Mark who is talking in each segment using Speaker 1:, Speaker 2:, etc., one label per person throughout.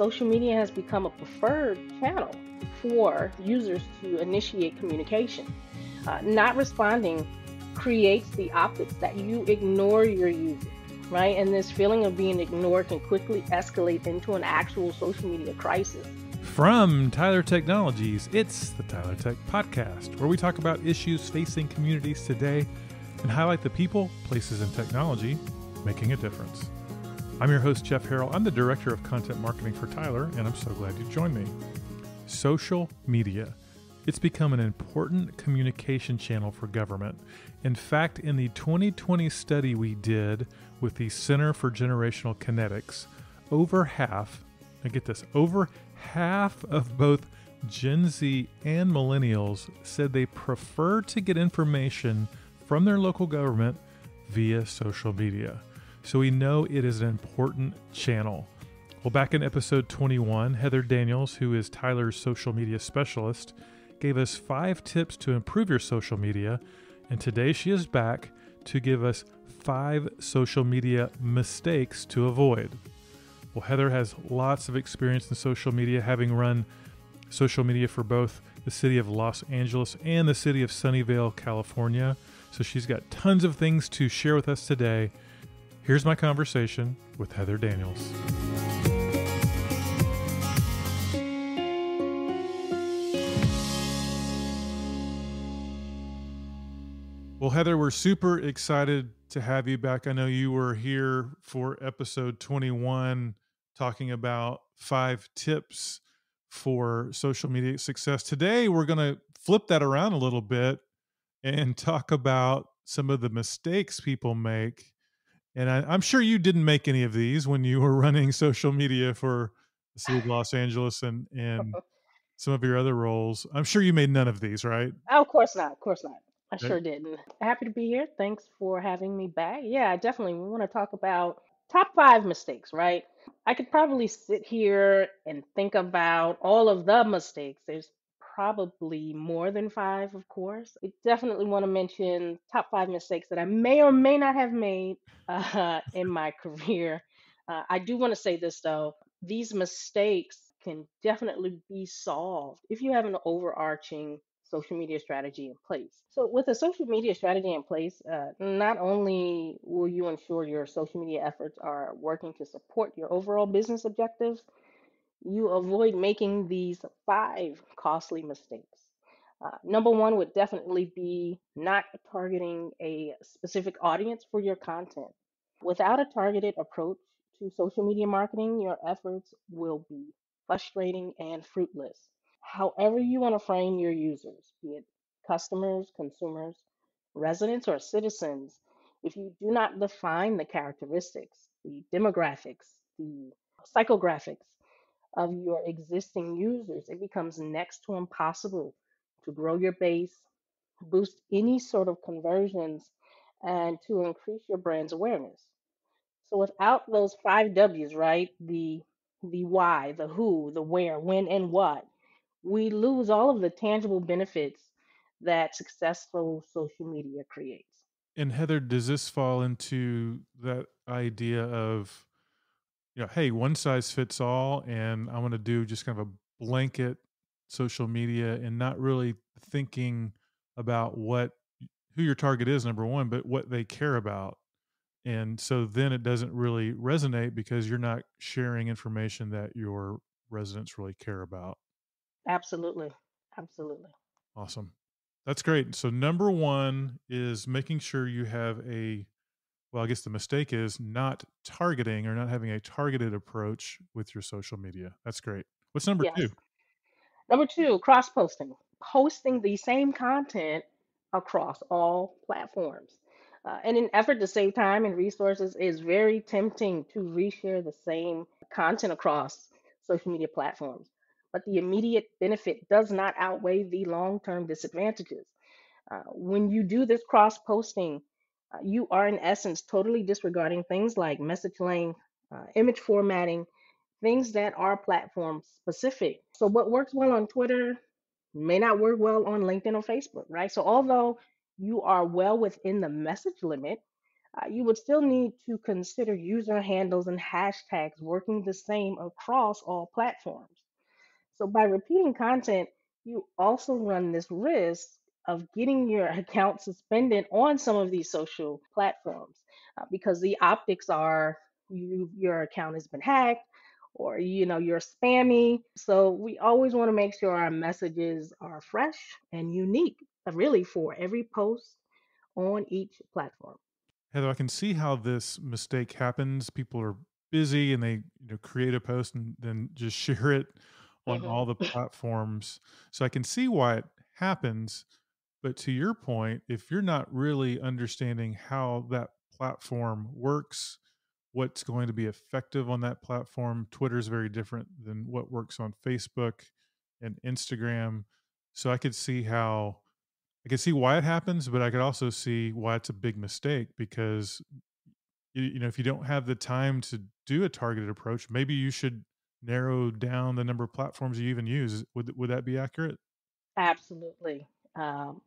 Speaker 1: social media has become a preferred channel for users to initiate communication. Uh, not responding creates the optics that you ignore your user, right? And this feeling of being ignored can quickly escalate into an actual social media crisis.
Speaker 2: From Tyler Technologies, it's the Tyler Tech Podcast, where we talk about issues facing communities today and highlight the people, places, and technology making a difference. I'm your host, Jeff Harrell. I'm the Director of Content Marketing for Tyler, and I'm so glad you joined me. Social media. It's become an important communication channel for government. In fact, in the 2020 study we did with the Center for Generational Kinetics, over half, I get this, over half of both Gen Z and millennials said they prefer to get information from their local government via social media. So we know it is an important channel. Well, back in episode 21, Heather Daniels, who is Tyler's social media specialist, gave us five tips to improve your social media. And today she is back to give us five social media mistakes to avoid. Well, Heather has lots of experience in social media, having run social media for both the city of Los Angeles and the city of Sunnyvale, California. So she's got tons of things to share with us today. Here's my conversation with Heather Daniels. Well, Heather, we're super excited to have you back. I know you were here for episode 21 talking about five tips for social media success. Today, we're going to flip that around a little bit and talk about some of the mistakes people make. And I, am sure you didn't make any of these when you were running social media for the city of Los Angeles and, and some of your other roles. I'm sure you made none of these, right?
Speaker 1: Oh, of course not. Of course not. I sure didn't. Happy to be here. Thanks for having me back. Yeah, definitely. We want to talk about top five mistakes, right? I could probably sit here and think about all of the mistakes. There's probably more than five, of course. I definitely want to mention top five mistakes that I may or may not have made uh, in my career. Uh, I do want to say this though these mistakes can definitely be solved if you have an overarching social media strategy in place. So, with a social media strategy in place, uh, not only will you ensure your social media efforts are working to support your overall business objectives, you avoid making these five costly mistakes. Uh, number one would definitely be not targeting a specific audience for your content. Without a targeted approach to social media marketing, your efforts will be frustrating and fruitless however you want to frame your users, be it customers, consumers, residents, or citizens, if you do not define the characteristics, the demographics, the psychographics of your existing users, it becomes next to impossible to grow your base, boost any sort of conversions, and to increase your brand's awareness. So without those five W's, right? The the why, the who, the where, when, and what, we lose all of the tangible benefits that successful social media creates.
Speaker 2: And Heather, does this fall into that idea of, you know, hey, one size fits all, and I want to do just kind of a blanket social media and not really thinking about what who your target is, number one, but what they care about. And so then it doesn't really resonate because you're not sharing information that your residents really care about.
Speaker 1: Absolutely. Absolutely.
Speaker 2: Awesome. That's great. So number one is making sure you have a well, I guess the mistake is not targeting or not having a targeted approach with your social media. That's great. What's number
Speaker 1: Yes.
Speaker 2: two?
Speaker 1: Number two, cross posting. Posting the same content across all platforms. Uh, in an effort to save time and resources, it's very tempting to reshare the same content across social media platforms but the immediate benefit does not outweigh the long term disadvantages. Uh, when you do this cross posting, uh, you are in essence totally disregarding things like message length, uh, image formatting, things that are platform specific. So, what works well on Twitter may not work well on LinkedIn or Facebook, right? So, although you are well within the message limit, uh, you would still need to consider user handles and hashtags working the same across all platforms. So by repeating content, you also run this risk of getting your account suspended on some of these social platforms uh, because the optics are you your account has been hacked or you know you're spammy. So we always want to make sure our messages are fresh and unique, uh, really for every post on each platform.
Speaker 2: Heather, I can see how this mistake happens. People are busy and they you know create a post and then just share it on
Speaker 1: hmm
Speaker 2: all the platforms. So I can see why it happens. But to your point, if you're not really understanding how that platform works, what's going to be effective on that platform, Twitter is very different than what works on Facebook and Instagram. So I could see how I could see why it happens, but I could also see why it's a big mistake because you, you know if you don't have the time to do a targeted approach, maybe you should narrow down the number of platforms you even use. Would would that be accurate?
Speaker 1: Absolutely. Um,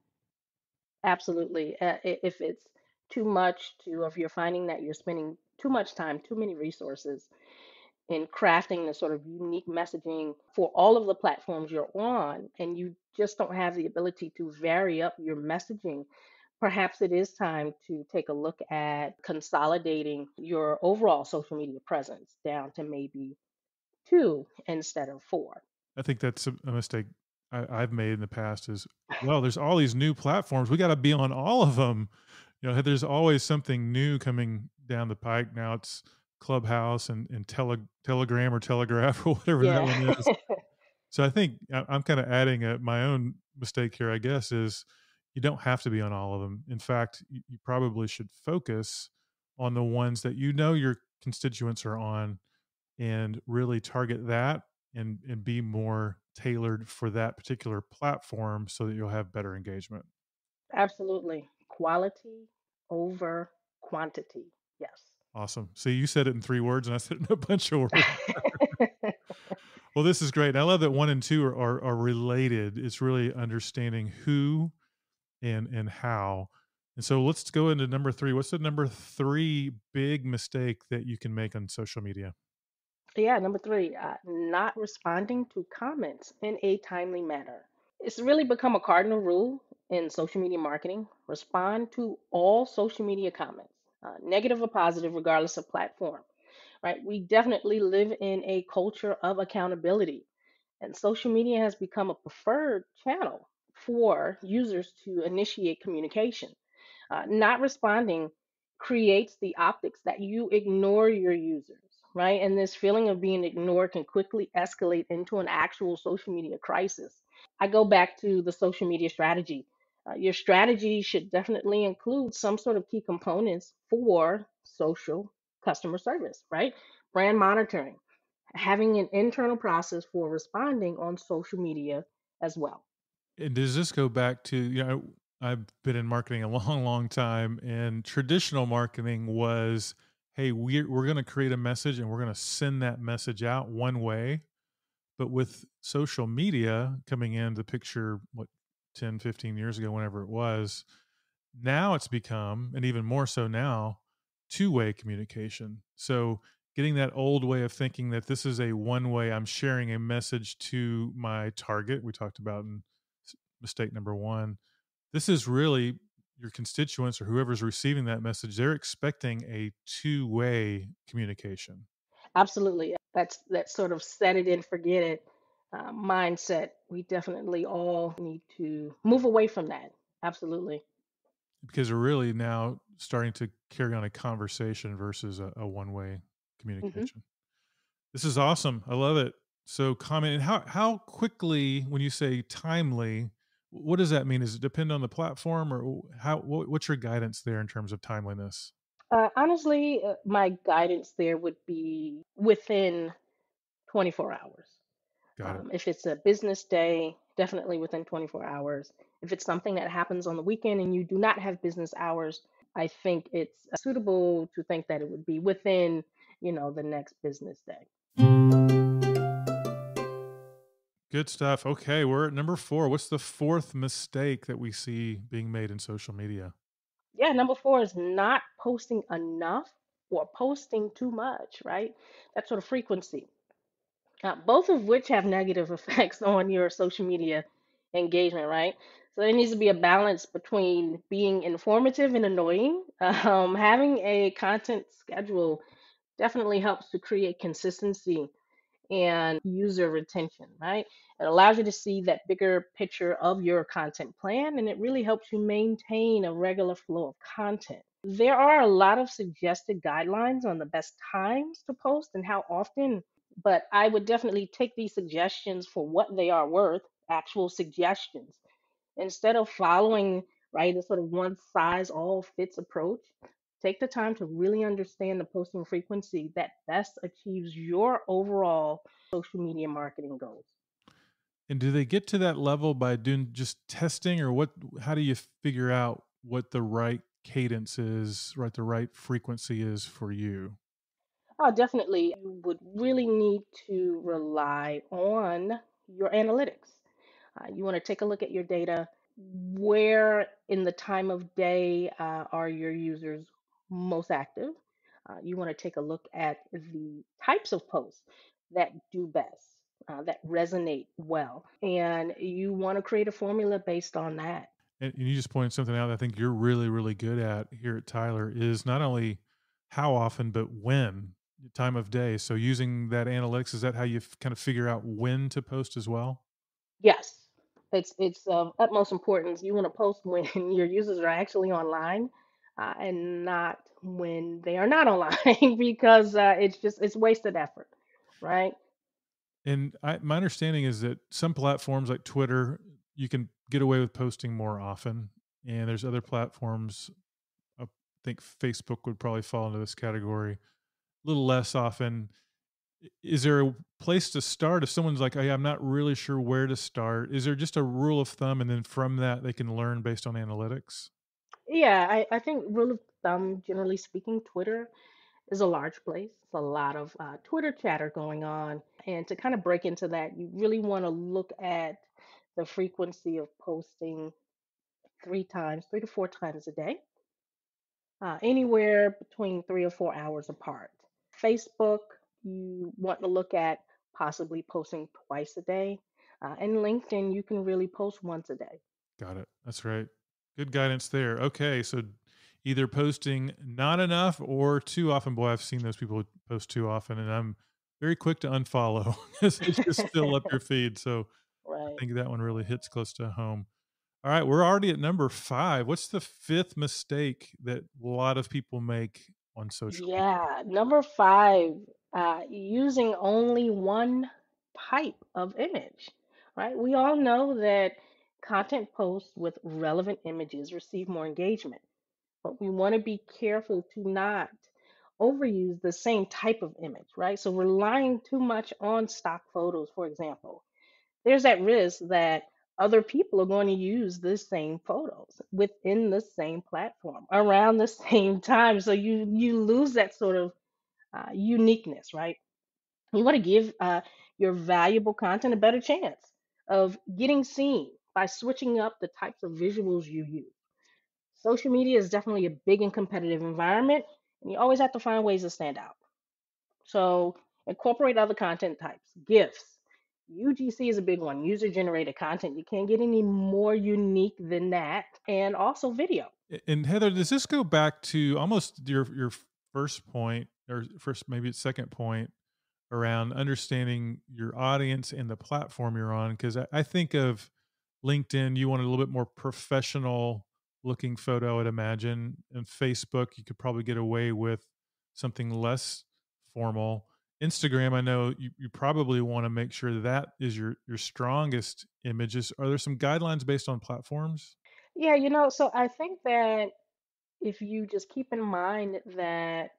Speaker 1: absolutely. Uh, if it's too much to, if you're finding that you're spending too much time, too many resources in crafting the sort of unique messaging for all of the platforms you're on, and you just don't have the ability to vary up your messaging, perhaps it is time to take a look at consolidating your overall social media presence down to maybe two instead of four.
Speaker 2: I think that's a mistake I, I've made in the past. Is well, there's all these new platforms. We got to be on all of them. You know, there's always something new coming down the pike. Now it's Clubhouse and, and tele, Telegram or Telegraph or whatever that one is. So I think I- I'm kind of adding a, my own mistake here, I guess, is you don't have to be on all of them. In fact, you, you probably should focus on the ones that you know your constituents are on and really target that and and be more tailored for that particular platform so that you'll have better engagement.
Speaker 1: Absolutely. Quality over quantity. Yes.
Speaker 2: Awesome. See, you said it in three words, and I said it in a bunch of words. Well, this is great. And I love that one and two are, are, are related. It's really understanding who and and how. And so let's go into number three. What's the number three big mistake that you can make on social media?
Speaker 1: Yeah, number three, uh, not responding to comments in a timely manner. It's really become a cardinal rule in social media marketing. Respond to all social media comments, uh, negative or positive, regardless of platform, right? We definitely live in a culture of accountability, and social media has become a preferred channel for users to initiate communication. Uh, not responding creates the optics that you ignore your users, right? And this feeling of being ignored can quickly escalate into an actual social media crisis. I go back to the social media strategy. Uh, your strategy should definitely include some sort of key components for social customer service, right? Brand monitoring, having an internal process for responding on social media as well.
Speaker 2: And does this go back to, you know, I've been in marketing a long, long time, and traditional marketing was, hey, we're, we're going to create a message and we're going to send that message out one way. But with social media coming into the picture, what, 10, 15 years ago, whenever it was, now it's become, and even more so now, two way communication. So getting that old way of thinking that this is a one way, I'm sharing a message to my target, we talked about in mistake number one. This is really your constituents or whoever's receiving that message, they're expecting a two way communication.
Speaker 1: Absolutely. That's that sort of set it and forget it uh, mindset. We definitely all need to move away from that. Absolutely.
Speaker 2: because we're really now starting to carry on a conversation versus a, a one-way
Speaker 1: hmm
Speaker 2: communication. This is awesome. I love it. So comment and how how quickly when you say timely, what does that mean? Does it depend on the platform or how what, what's your guidance there in terms of timeliness?
Speaker 1: Uh, honestly, uh, my guidance there would be within 24 hours.
Speaker 2: Got it.
Speaker 1: Um, if it's a business day, definitely within 24 hours. If it's something that happens on the weekend and you do not have business hours, I think it's suitable to think that it would be within, you know, the next business day.
Speaker 2: Good stuff. Okay, we're at number 4. What's the fourth mistake that we see being made in social media?
Speaker 1: yeah, number four is not posting enough or posting too much, right? That sort of frequency. Uh, both of which have negative effects on your social media engagement, right? So there needs to be a balance between being informative and annoying. Um, having a content schedule definitely helps to create consistency and user retention, right? It allows you to see that bigger picture of your content plan and it really helps you maintain a regular flow of content. There are a lot of suggested guidelines on the best times to post and how often, but I would definitely take these suggestions for what they are worth, actual suggestions, instead of following, right, the sort of one size all fits approach. Take the time to really understand the posting frequency that best achieves your overall social media marketing goals.
Speaker 2: And do they get to that level by doing just testing or what how do you figure out what the right cadence is, right the right frequency is for you?
Speaker 1: Oh, definitely. You would really need to rely on your analytics. Uh, you want to take a look at your data. Where in the time of day uh, are your users most active? Uh, you want to take a look at the types of posts that do best, uh, that resonate well, and you want to create a formula based on that.
Speaker 2: And you just pointed something out that I think you're really, really good at here at Tyler is not only how often, but when, time of day. So using that analytics, is that how you f- kind of figure out when to post as well?
Speaker 1: Yes, it's it's of utmost importance. You want to post when your users are actually online, uh, and not when they are not online, because uh, it's just it's wasted effort, right?
Speaker 2: And I, my understanding is that some platforms like Twitter, you can get away with posting more often. And there's other platforms, I think Facebook would probably fall into this category, a little less often. Is there a place to start if someone's like, hey, I'm not really sure where to start? Is there just a rule of thumb and then from that they can learn based on analytics?
Speaker 1: Yeah, I, I think rule of thumb, generally speaking, Twitter is a large place. It's a lot of uh, Twitter chatter going on. And to kind of break into that, you really want to look at the frequency of posting three times, three to four times a day, uh, anywhere between three or four hours apart. Facebook, you want to look at possibly posting twice a day. Uh, and LinkedIn, you can really post once a day.
Speaker 2: Got it. That's right. Good guidance there. Okay. So either posting not enough or too often. Boy, I've seen those people post too often, and I'm very quick to unfollow because it's just fill up your feed. So I think that one really hits close to home. All right. We're already at number five. What's the fifth mistake that a lot of people make on social media?
Speaker 1: Yeah. Number five, uh, using only one type of image, right? We all know that content posts with relevant images receive more engagement, but we want to be careful to not overuse the same type of image, right? So relying too much on stock photos, for example, there's that risk that other people are going to use the same photos within the same platform around the same time. So you you lose that sort of uh, uniqueness, right? You want to give uh, your valuable content a better chance of getting seen by switching up the types of visuals you use. Social media is definitely a big and competitive environment, and you always have to find ways to stand out. So incorporate other content types, GIFs. UGC is a big one, user generated content. You can't get any more unique than that. And also video.
Speaker 2: And Heather, does this go back to almost your your first point, or first maybe second point around understanding your audience and the platform you're on? Because I, I think of LinkedIn, you want a little bit more professional looking photo, I'd imagine. And Facebook, you could probably get away with something less formal. Instagram, I know you, you probably want to make sure that is your your strongest images. Are there some guidelines based on platforms?
Speaker 1: Yeah, you know, so I think that if you just keep in mind that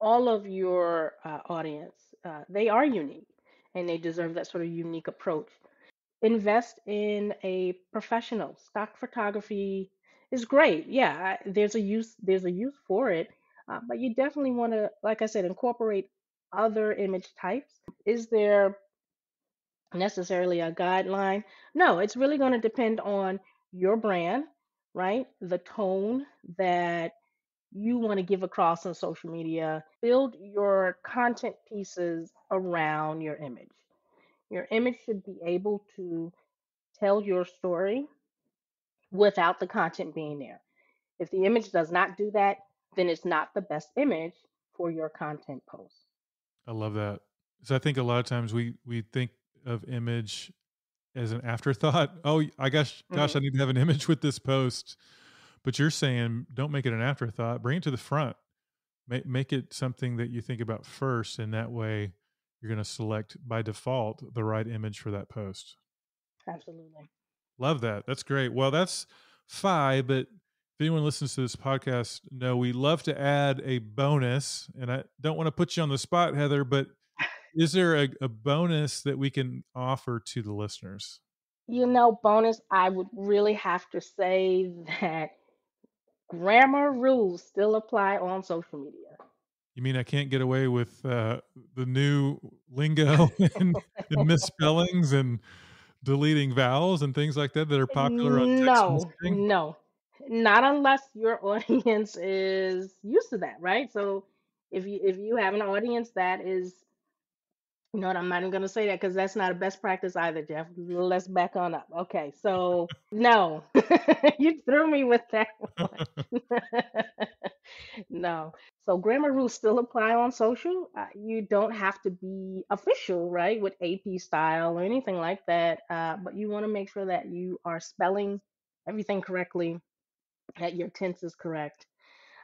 Speaker 1: all of your uh, audience, uh, they are unique and they deserve that sort of unique approach. Invest in a professional. Stock photography is great. Yeah, there's a use there's a use for it, uh, but you definitely want to, like I said, incorporate other image types. Is there necessarily a guideline? No, it's really going to depend on your brand, right? The tone that you want to give across on social media. Build your content pieces around your image. Your image should be able to tell your story without the content being there. If the image does not do that, then it's not the best image for your content post.
Speaker 2: I love that. So I think a lot of times we we think of image as an afterthought. Oh, I gosh, gosh,
Speaker 1: hmm
Speaker 2: I need to have an image with this post. But you're saying don't make it an afterthought. Bring it to the front. Make make it something that you think about first, and that way you're going to select by default the right image for that post.
Speaker 1: Absolutely.
Speaker 2: Love that. That's great. Well, that's five, but if anyone listens to this podcast, know we love to add a bonus. And I don't want to put you on the spot, Heather, but is there a, a bonus that we can offer to the listeners?
Speaker 1: You know, bonus, I would really have to say that grammar rules still apply on social media.
Speaker 2: You mean I can't get away with uh, the new lingo and, and misspellings and deleting vowels and things like that that are popular on text
Speaker 1: No, no, not unless your audience is used to that, right? So if you if you have an audience that is, you know what, I'm not even gonna say that because that's not a best practice either, Jeff. Let's back on up. Okay, so no, you threw me with that one. No. So grammar rules still apply on social. Uh, you don't have to be official, right, with AP style or anything like that. Uh, but you want to make sure that you are spelling everything correctly, that your tense is correct,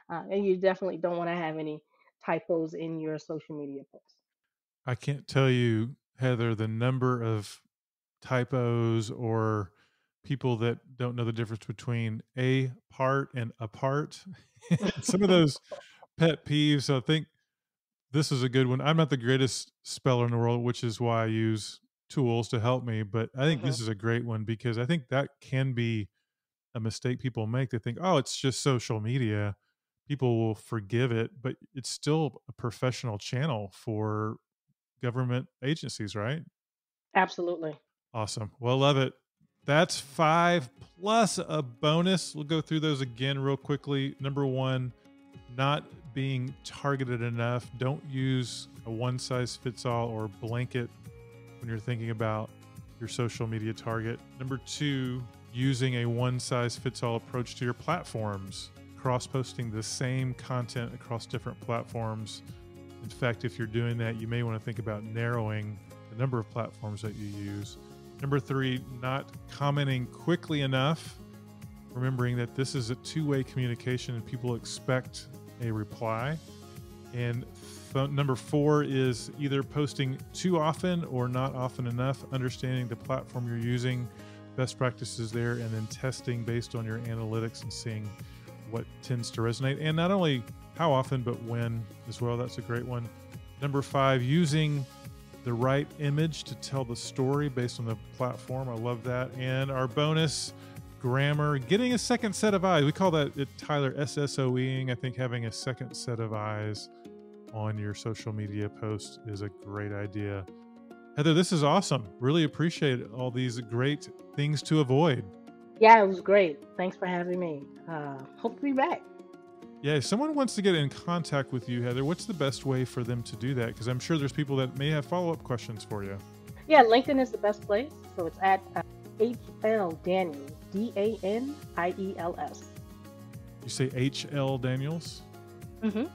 Speaker 1: uh, and you definitely don't want to have any typos in your social media posts.
Speaker 2: I can't tell you, Heather, the number of typos or people that don't know the difference between a part and apart. Some of those pet peeves. I think this is a good one. I'm not the greatest speller in the world, which is why I use tools to help me. But I think
Speaker 1: hmm
Speaker 2: this is a great one because I think that can be a mistake people make. They think, oh, it's just social media. People will forgive it, but it's still a professional channel for government agencies, right?
Speaker 1: Absolutely.
Speaker 2: Awesome. Well, love it. That's five plus a bonus. We'll go through those again real quickly. Number one, not being targeted enough. Don't use a one size fits all or blanket when you're thinking about your social media target. Number two, using a one size fits all approach to your platforms, cross posting the same content across different platforms. In fact, if you're doing that, you may want to think about narrowing the number of platforms that you use. Number three, not commenting quickly enough, remembering that this is a two way communication and people expect a reply. And th- number four is either posting too often or not often enough, understanding the platform you're using, best practices there, and then testing based on your analytics and seeing what tends to resonate. And not only how often, but when as well. That's a great one. Number five, using the right image to tell the story based on the platform. I love that. And our bonus grammar, getting a second set of eyes. We call that at Tyler SSOEing. I think having a second set of eyes on your social media post is a great idea. Heather, this is awesome. Really appreciate all these great things to avoid.
Speaker 1: Yeah, it was great. Thanks for having me. Uh, hope to be back.
Speaker 2: Yeah, if someone wants to get in contact with you, Heather, what's the best way for them to do that? Because I'm sure there's people that may have follow up questions for you.
Speaker 1: Yeah, LinkedIn is the best place. So it's at uh, HL Daniels, D A N I E L S.
Speaker 2: You say HL Daniels?
Speaker 1: Mm-hmm.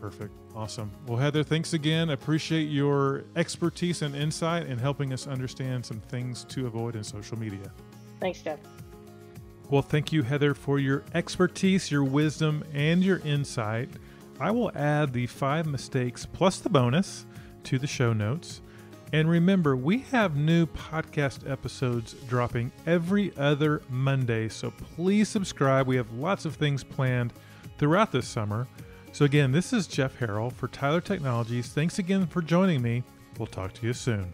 Speaker 2: Perfect. Awesome. Well, Heather, thanks again. Appreciate your expertise and insight in helping us understand some things to avoid in social media.
Speaker 1: Thanks, Jeff.
Speaker 2: Well, thank you, Heather, for your expertise, your wisdom, and your insight. I will add the five mistakes plus the bonus to the show notes. And remember, we have new podcast episodes dropping every other Monday. So please subscribe. We have lots of things planned throughout this summer. So, again, this is Jeff Harrell for Tyler Technologies. Thanks again for joining me. We'll talk to you soon.